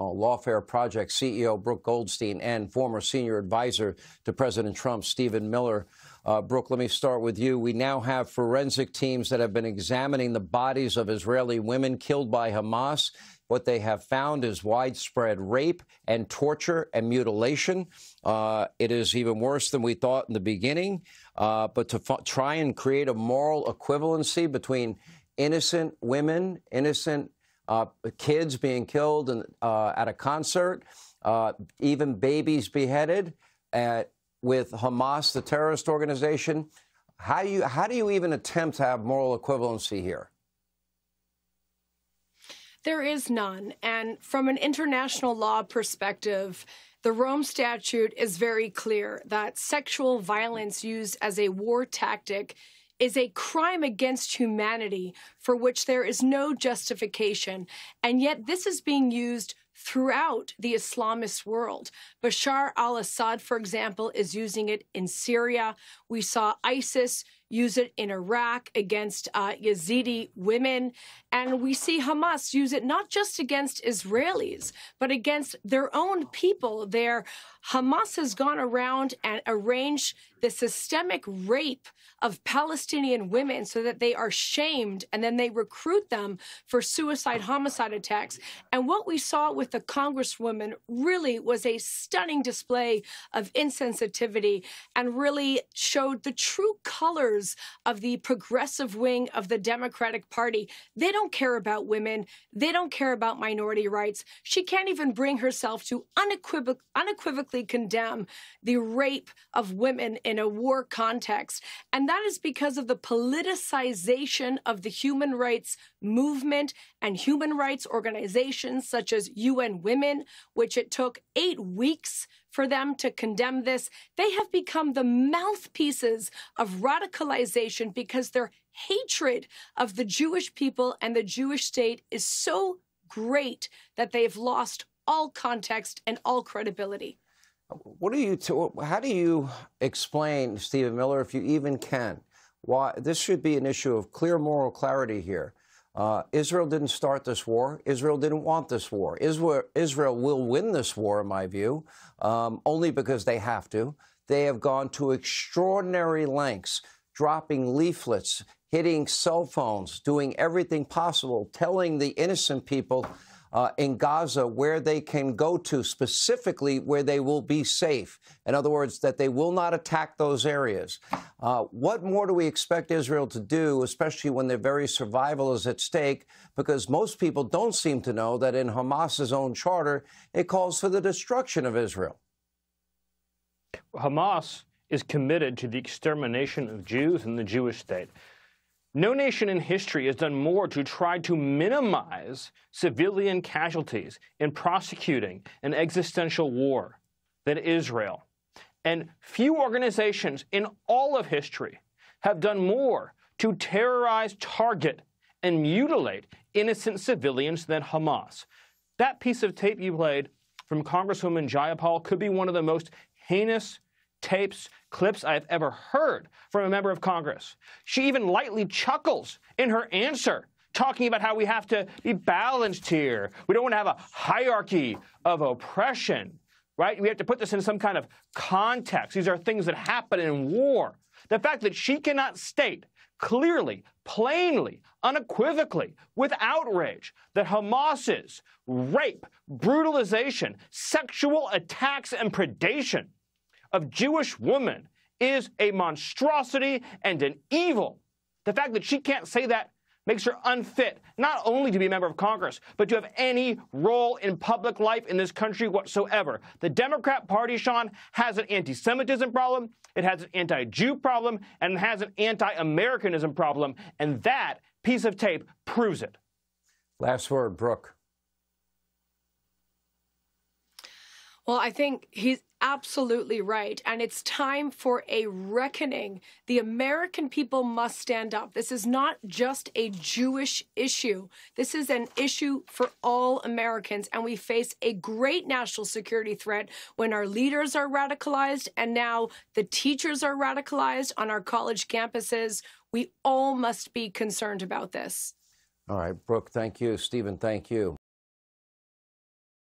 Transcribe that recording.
uh, Lawfare Project CEO Brooke Goldstein and former senior advisor to President Trump, Stephen Miller. Uh, Brooke, let me start with you. We now have forensic teams that have been examining the bodies of Israeli women killed by Hamas. What they have found is widespread rape and torture and mutilation. Uh, it is even worse than we thought in the beginning. Uh, but to try and create a moral equivalency between innocent women, innocent uh, kids being killed in, uh, at a concert, uh, even babies beheaded at, with Hamas, the terrorist organization. How do you how do you even attempt to have moral equivalency here? There is none. And from an international law perspective, the Rome Statute is very clear that sexual violence used as a war tactic is a crime against humanity for which there is no justification. And yet, this is being used throughout the Islamist world. Bashar al Assad, for example, is using it in Syria. We saw ISIS use it in Iraq against uh, Yazidi women. And we see Hamas use it not just against Israelis, but against their own people. there. Hamas has gone around and arranged the systemic rape of Palestinian women so that they are shamed and then they recruit them for suicide homicide attacks. And what we saw with the Congresswoman really was a stunning display of insensitivity and really showed the true colors of the progressive wing of the Democratic Party. They don't care about women, they don't care about minority rights. She can't even bring herself to unequivoc- unequivocally condemn the rape of women in a war context. And that is because of the politicization of the human rights movement and human rights organizations such as UN And women, which it took eight weeks for them to condemn this. They have become the mouthpieces of radicalization because their hatred of the Jewish people and the Jewish state is so great that they've lost all context and all credibility. What do you? how do you explain, Stephen Miller, if you even can, why this should be an issue of clear moral clarity here? Uh, Israel didn't start this war. Israel didn't want this war. Israel, Israel will win this war, in my view, um, only because they have to. They have gone to extraordinary lengths, dropping leaflets, hitting cell phones, doing everything possible, telling the innocent people uh, in Gaza where they can go to, specifically where they will be safe. In other words, that they will not attack those areas. Uh, what more do we expect Israel to do, especially when their very survival is at stake? Because most people don't seem to know that in Hamas's own charter, it calls for the destruction of Israel. Hamas is committed to the extermination of Jews and the Jewish state. No nation in history has done more to try to minimize civilian casualties in prosecuting an existential war than Israel. And few organizations in all of history have done more to terrorize, target, and mutilate innocent civilians than Hamas. That piece of tape you played from Congresswoman Jayapal could be one of the most heinous tapes, clips I've ever heard from a member of Congress. She even lightly chuckles in her answer, talking about how we have to be balanced here. We don't want to have a hierarchy of oppression, right? We have to put this in some kind of context. These are things that happen in war. The fact that she cannot state clearly, plainly, unequivocally, with outrage, that Hamas's rape, brutalization, sexual attacks, and predation of Jewish woman is a monstrosity and an evil. The fact that she can't say that makes her unfit not only to be a member of Congress, but to have any role in public life in this country whatsoever. The Democrat Party, Sean, has an anti Semitism problem, it has an anti Jew problem, and it has an anti Americanism problem. And that piece of tape proves it. Last word, Brooke. Well, I think he's absolutely right. And it's time for a reckoning. The American people must stand up. This is not just a Jewish issue, this is an issue for all Americans. And we face a great national security threat when our leaders are radicalized and now the teachers are radicalized on our college campuses. We all must be concerned about this. All right, Brooke, thank you. Stephen, thank you.